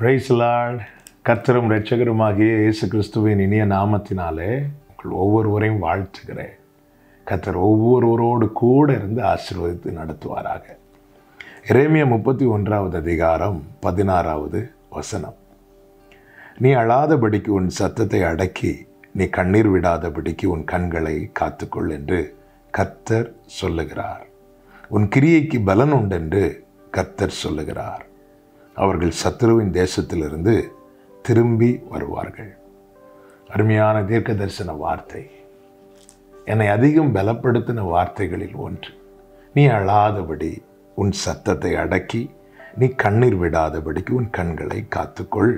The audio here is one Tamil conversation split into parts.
பிரைஸ்லால் கத்தரும் ரட்சகருமாகிய இயேசு கிறிஸ்துவின் இனிய நாமத்தினாலே உங்கள் ஒவ்வொருவரையும் வாழ்த்துகிறேன். கத்தர் ஒவ்வொருவரோடு கூட இருந்து ஆசீர்வதித்து நடத்துவாராக. எரேமியா முப்பத்தி ஒன்றாவது அதிகாரம் பதினாறாவது வசனம். நீ அழாதபடிக்கு உன் சத்தத்தை அடக்கி நீ கண்ணீர் விடாதபடிக்கு உன் கண்களை காத்துக்கொள் என்று கத்தர் சொல்லுகிறார். உன் கிரியைக்கு பலன் உண்டென்று கத்தர் சொல்லுகிறார். அவர்கள் சத்துருவின் தேசத்திலிருந்து திரும்பி வருவார்கள். அருமையான தீர்க்க தரிசன வார்த்தை. என்னை அதிகம் பலப்படுத்தின வார்த்தைகளில் ஒன்று நீ அழாதபடி உன் சத்தத்தை அடக்கி நீ கண்ணீர் விடாதபடிக்கு உன் கண்களை காத்துக்கொள்.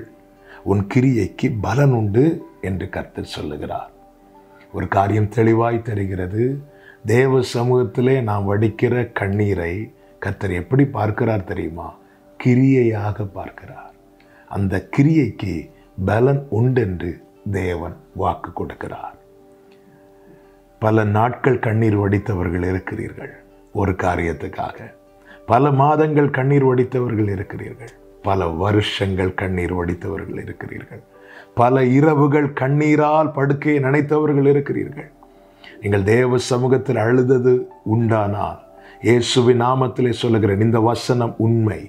உன் கிரியைக்கு பலன் உண்டு என்று கர்த்தர் சொல்லுகிறார். ஒரு காரியம் தெளிவாய் தெரிகிறது. தேவ சமூகத்திலே நாம் வடிக்கிற கண்ணீரை கர்த்தர் எப்படி பார்க்கிறார் தெரியுமா? கிரியையாக பார்க்கிறார். அந்த கிரியைக்கு பலன் உண்டென்று தேவன் வாக்கு கொடுக்கிறார். பல நாட்கள் கண்ணீர் வடித்தவர்கள் இருக்கிறீர்கள் ஒரு காரியத்துக்காக. பல மாதங்கள் கண்ணீர் வடித்தவர்கள் இருக்கிறீர்கள். பல வருஷங்கள் கண்ணீர் வடித்தவர்கள் இருக்கிறீர்கள். பல இரவுகள் கண்ணீரால் படுக்கையை நினைத்தவர்கள் இருக்கிறீர்கள். நீங்கள் தேவ சமூகத்தில் அழுதது உண்டானால் இயேசுவின் நாமத்திலே சொல்லுகிறேன் இந்த வசனம் உண்மை.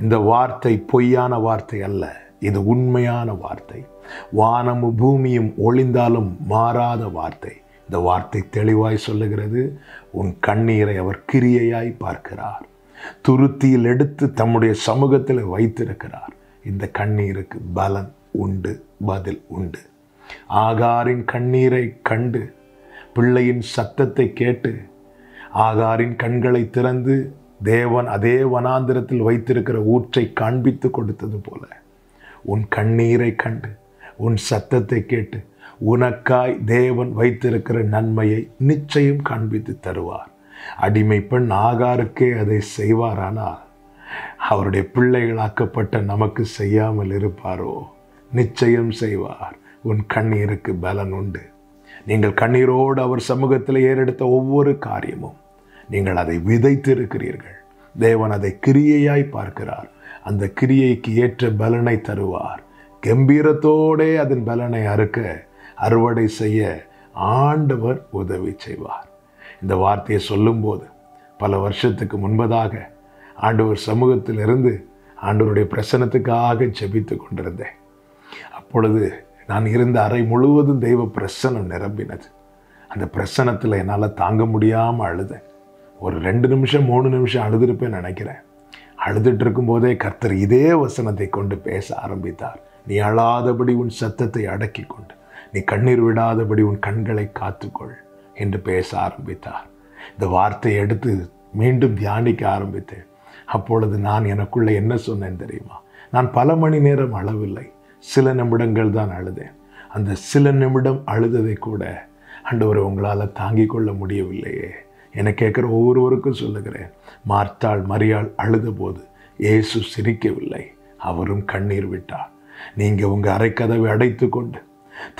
இந்த வார்த்தை பொய்யான வார்த்தை அல்ல. இது உண்மையான வார்த்தை. வானமும் பூமியும் ஒளிந்தாலும் மாறாத வார்த்தை. இந்த வார்த்தை தெளிவாய் சொல்லுகிறது. உன் கண்ணீரை அவர் கிரியையாய் பார்க்கிறார். துருத்தியில் எடுத்து தம்முடைய சமூகத்தில் வைத்திருக்கிறார். இந்த கண்ணீருக்கு பலன் உண்டு பதில் உண்டு. ஆகாரின் கண்ணீரை கண்டு பிள்ளையின் சத்தத்தை கேட்டு ஆகாரின் கண்களை திறந்து தேவன் அதே வனாந்திரத்தில் வைத்திருக்கிற ஊற்றை காண்பித்து கொடுத்தது போல உன் கண்ணீரை கண்டு உன் சத்தத்தை கேட்டு உனக்காய் தேவன் வைத்திருக்கிற நன்மையை நிச்சயம் காண்பித்து தருவார். அடிமை பெண் ஆகாருக்கே அதை செய்வாரானால் அவருடைய பிள்ளைகளாக்கப்பட்ட நமக்கு செய்யாமல் இருப்பாரோ? நிச்சயம் செய்வார். உன் கண்ணீருக்கு பலன் உண்டு. நீங்கள் கண்ணீரோடு அவர் சமூகத்தில் ஏறெடுத்த ஒவ்வொரு காரியமும் நீங்கள் அதை விதைத்திருக்கிறீர்கள். தேவன் அதை கிரியையாய் பார்க்கிறார். அந்த கிரியைக்கு ஏற்ற பலனை தருவார். கம்பீரத்தோடே அதன் பலனை அறுக்க அறுவடை செய்ய ஆண்டவர் உதவி செய்வார். இந்த வார்த்தையை சொல்லும்போது பல வருஷத்துக்கு முன்பதாக ஆண்டவர் சமூகத்திலிருந்து ஆண்டவருடைய பிரசனத்துக்காக ஜெபித்து கொண்டிருந்தேன். அப்பொழுது நான் இருந்த அறை முழுவதும் தெய்வ பிரசனம் நிரம்பினது. அந்த பிரசனத்தில் என்னால் தாங்க முடியாமல் அழுதேன். ஒரு ரெண்டு நிமிஷம் மூணு நிமிஷம் அழுதுருப்பேன் நினைக்கிறேன். அழுதுட்டு இருக்கும்போதே கர்த்தர் இதே வசனத்தை கொண்டு பேச ஆரம்பித்தார். நீ அழாதபடி உன் சத்தத்தை அடக்கி கொண்டு நீ கண்ணீர் விடாதபடி உன் கண்களை காத்துக்கொள் என்று பேச ஆரம்பித்தார். இந்த வார்த்தையை எடுத்து மீண்டும் தியானிக்க ஆரம்பித்தேன். அப்பொழுது நான் எனக்குள்ளே என்ன சொன்னேன் தெரியுமா? நான் பல மணி நேரம் அழவில்லை. சில நிமிடங்கள் தான் அழுதேன். அந்த சில நிமிடம் அழுததை கூட அண்டவர் உங்களால் தாங்கிக் கொள்ள முடியவில்லையே. என்னை கேட்குற ஒவ்வொருவருக்கும் சொல்லுகிறேன். மார்த்தாள் மரியாள் அழுத போது இயேசு சிரிக்கவில்லை. அவரும் கண்ணீர் விட்டார். நீங்கள் உங்கள் அரைக்கதவை அடைத்து கொண்டு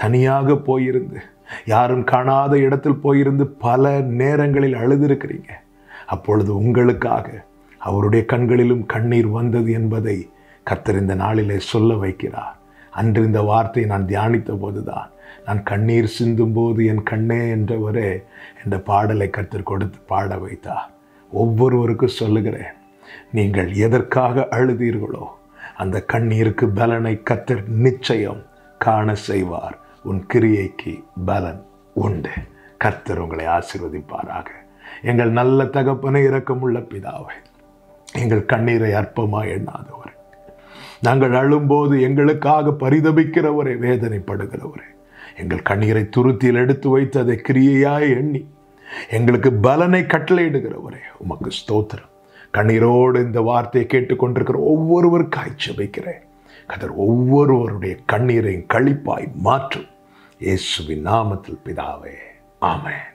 தனியாக போயிருந்து யாரும் காணாத இடத்தில் போயிருந்து பல நேரங்களில் அழுதிருக்கிறீங்க. அப்பொழுது உங்களுக்காக அவருடைய கண்களிலும் கண்ணீர் வந்தது என்பதை கத்தர் இந்த நாளிலே சொல்ல வைக்கிறார். அன்று இந்த வார்த்தையை நான் தியானித்த போதுதான் நான் கண்ணீர் சிந்தும் போது என் கண்ணே என்றவரே என்ற பாடலை கர்த்தர் கொடுத்து பாட வைத்தார். ஒவ்வொருவருக்கும் சொல்லுகிறேன் நீங்கள் எதற்காக அழுதீர்களோ அந்த கண்ணீருக்கு பலனை கத்தர் நிச்சயம் காண செய்வார். உன் கிரியைக்கு பலன் உண்டு. கர்த்தர் உங்களை ஆசிர்வதிப்பாராக. எங்கள் நல்ல தகப்பனை இரக்கமுள்ள பிதாவை எங்கள் கண்ணீரை அற்பமாக எண்ணாதவர். நாங்கள் அழும்போது எங்களுக்காக பரிதபிக்கிறவரே வேதனைப்படுகிறவரே. எங்கள் கண்ணீரை துருத்தியில் எடுத்து வைத்து அதை கிரியையாய் எண்ணி எங்களுக்கு பலனை கட்டளையிடுகிறவரே. உமக்கு ஸ்தோத்திரம். கண்ணீரோடு இந்த வார்த்தையை கேட்டுக்கொண்டிருக்கிற ஒவ்வொருவருக்காய் வைக்கிறேன். கதர் ஒவ்வொருவருடைய கண்ணீரையும் கழிப்பாய் மாற்றும். இயேசுவின் நாமத்தில் பிதாவே. ஆமேன்.